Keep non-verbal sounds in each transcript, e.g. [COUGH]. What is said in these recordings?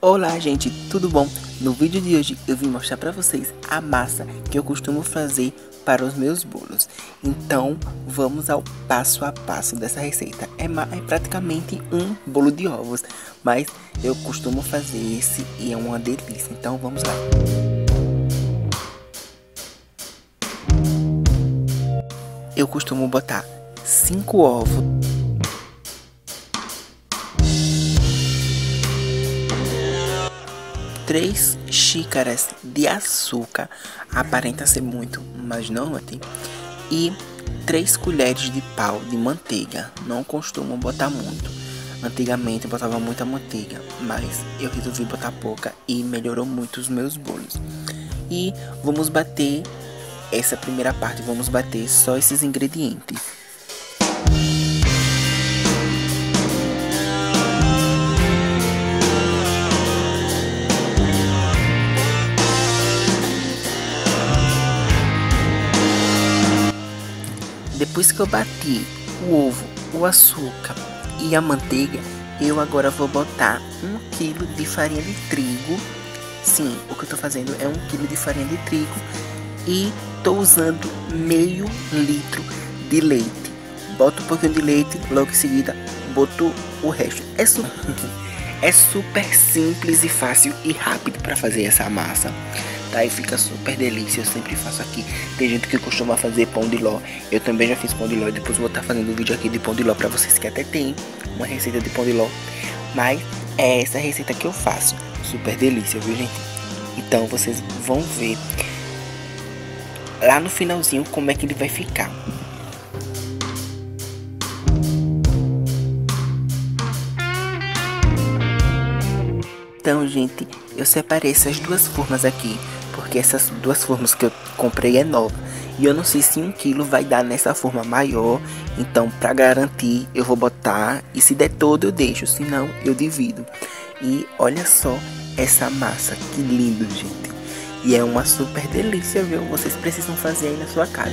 Olá gente, tudo bom? No vídeo de hoje eu vim mostrar para vocês a massa que eu costumo fazer para os meus bolos. Então vamos ao passo a passo dessa receita. É, é praticamente um bolo de ovos, mas eu costumo fazer esse e é uma delícia. Então vamos lá. Eu costumo botar 5 ovos 3 xícaras de açúcar, aparenta ser muito, mas não é. E 3 colheres de pau de manteiga, não costumo botar muito. Antigamente eu botava muita manteiga, mas eu resolvi botar pouca e melhorou muito os meus bolos. E vamos bater essa primeira parte, vamos bater só esses ingredientes. Depois que eu bati o ovo, o açúcar e a manteiga, eu agora vou botar um quilo de farinha de trigo. Sim, o que eu tô fazendo é um quilo de farinha de trigo e tô usando meio litro de leite. Boto um pouquinho de leite, logo em seguida boto o resto. É super, [LAUGHS] é super simples e fácil e rápido para fazer essa massa tá? E fica super delícia, eu sempre faço aqui. Tem gente que costuma fazer pão de ló, eu também já fiz pão de ló, depois vou estar tá fazendo um vídeo aqui de pão de ló pra vocês que até tem uma receita de pão de ló. Mas é essa receita que eu faço, super delícia, viu gente? Então vocês vão ver lá no finalzinho como é que ele vai ficar. Então, gente, eu separei essas duas formas aqui porque essas duas formas que eu comprei é nova. E eu não sei se um quilo vai dar nessa forma maior. Então, para garantir, eu vou botar. E se der todo, eu deixo. Se não, eu divido. E olha só essa massa. Que lindo, gente. E é uma super delícia, viu? Vocês precisam fazer aí na sua casa.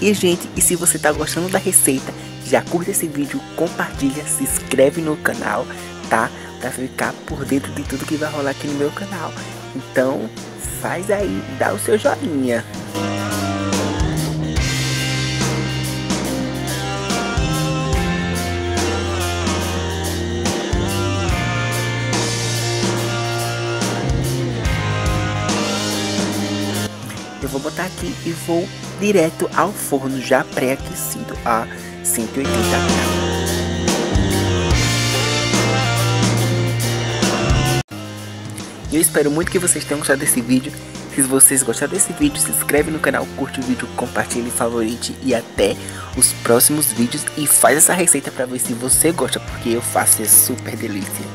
E gente, e se você tá gostando da receita, já curte esse vídeo, compartilha, se inscreve no canal, tá? Pra ficar por dentro de tudo que vai rolar aqui no meu canal. Então, faz aí, dá o seu joinha. Vou botar aqui e vou direto ao forno já pré-aquecido a 180 graus. Eu espero muito que vocês tenham gostado desse vídeo. Se vocês gostaram desse vídeo, se inscreve no canal, curte o vídeo, compartilhe, favorite e até os próximos vídeos. E faz essa receita para ver se você gosta, porque eu faço, é super delícia.